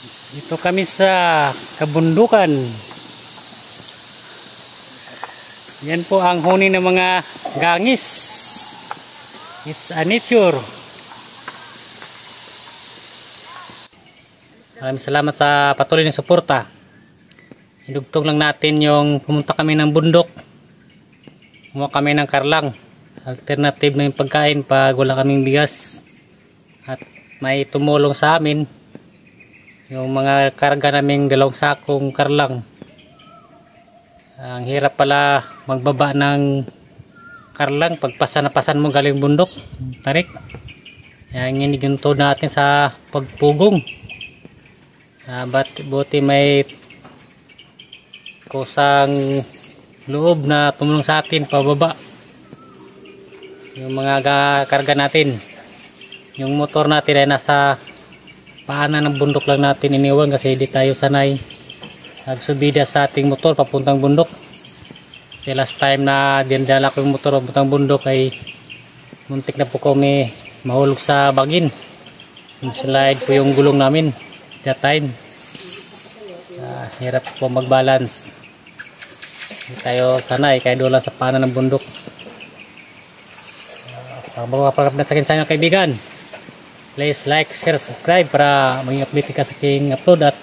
Dito kami sa kabundukan. Yan po ang huni ng mga gangis. It's a nature. Maraming salamat sa patuloy ng suporta. Idugtong lang natin yung pumunta kami ng bundok. Kumuha kami ng karlang. Alternative na yung pagkain pag wala kaming bigas. At may tumulong sa amin yung mga karga naming dalawang sakong karlang. Ang hirap pala magbaba ng karlang pagpasa na pasan mo galing bundok tarik. Yan iniginto natin sa pagpugong. Uh, but, buti may kusang loob na tumulong sa atin pababa. Yung mga karga natin. Yung motor natin ay nasa paanan ng bundok lang natin iniwan kasi hindi tayo sanay. Nagsubida sa ating motor papuntang bundok. Kasi last time na dinadala ko yung motor papuntang bundok ay muntik na po kami mahulog sa bagin. Slide po yung gulong namin that time uh, hirap po mag-balance. Hindi tayo sanay kaya doon lang sa paanan ng bundok. Uh, pag mga sa akin sa inyo kaibigan please like, share, subscribe para maging update ka sa aking upload at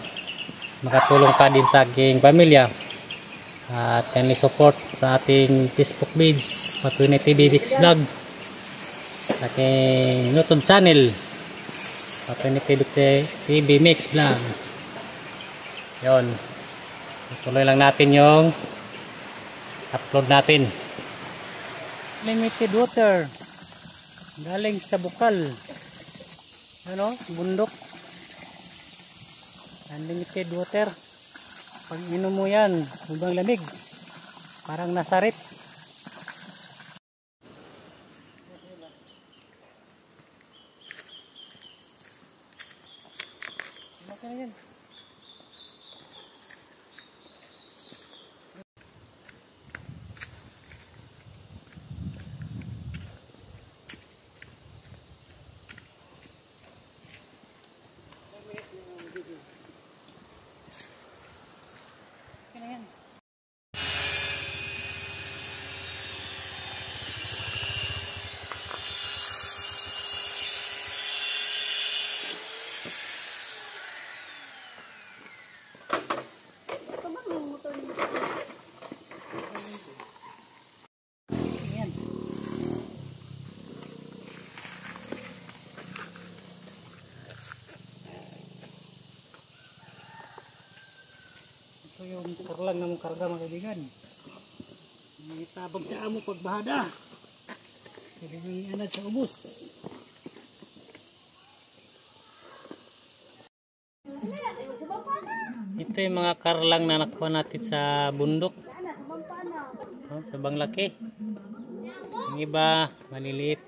makatulong ka din sa aking pamilya. At kindly support sa ating Facebook page Patuloy TV Mix Vlog sa aking YouTube channel Patuloy TV Mix Vlog. Yon tuloy lang natin yung upload natin. Limited water. Galing sa bukal ano, bundok. Unlimited water pag inom mo yan hubang lamig. Parang nasarit. Okay na yung kurlang ng karga mga kaibigan. May tabang sa amo pagbahada. Pwede yung anad sa ubos. Ito yung mga karlang na nakuha natin sa bundok. Oh, sa banglaki. Yung iba, maliliit.